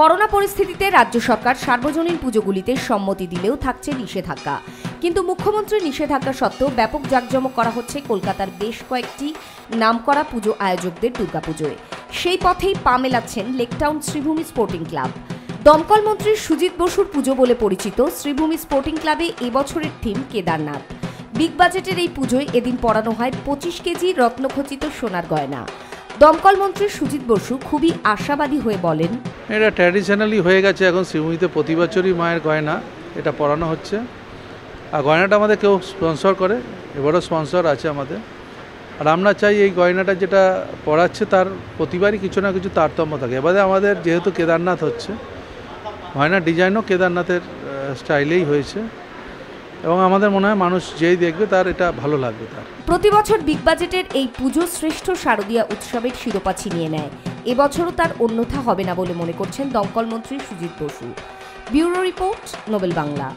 Corona পরিস্থিতিতে রাজ্য সরকার সার্বজনীন পুজোগুলিতে সম্মতি দিলেও থাকছে নিষেধাজ্ঞা। কিন্তু মুখ্যমন্ত্রীর নিষেধাজ্ঞা সত্ত্বেও ব্যাপক জাঁকজমক করা হচ্ছে কলকাতার বেশ কয়েকটি নামকরা পুজো আয়োজকদের দুর্গাপুজোয়। সেই পথেই পা মেলাচ্ছেন লেকটাউন শ্রীভূমি স্পোর্টিং ক্লাব। দমকল মন্ত্রী সুজিত বসুর পুজো বলে পরিচিত শ্রীভূমি স্পোর্টিং ক্লাবে এবছরের থিম কেদারনাথ। বিগ বাজেটের এই পুজোয় এদিন পড়ানো হয় পঁচিশ কেজি রত্নখচিত সোনার গয়না। দমকল মন্ত্রী সুজিত বসু খুবই আশাবাদী হয়ে বলেন, এটা ট্র্যাডিশনালি হয়ে গেছে, এখন শ্রীভূমিতে প্রতি বছরই মায়ের গয়না, এটা পরানো হচ্ছে। আর গয়নাটা আমাদের কেউ স্পন্সর করে, এবারও স্পন্সর আছে আমাদের। আর আমরা চাই এই গয়নাটা যেটা পরাচ্ছে তার প্রতিবারই কিছু না কিছু তারতম্য থাকে। এবারে আমাদের যেহেতু কেদারনাথ হচ্ছে, গয়নার ডিজাইনও কেদারনাথের স্টাইলেই হয়েছে। এবং আমাদের মনে হয় মানুষ যেই দেখবে তার এটা ভালো লাগবে তার। প্রতি বছর বিগ বাজেটের এই পুজো শ্রেষ্ঠ শারদীয়া উৎসবের শিরোপা ছিনিয়ে নেয়। এবছরও তার অন্যথা হবে না বলে মনে করছেন দমকল মন্ত্রী Sujit Bose. Bureau report, Nobel Bangla.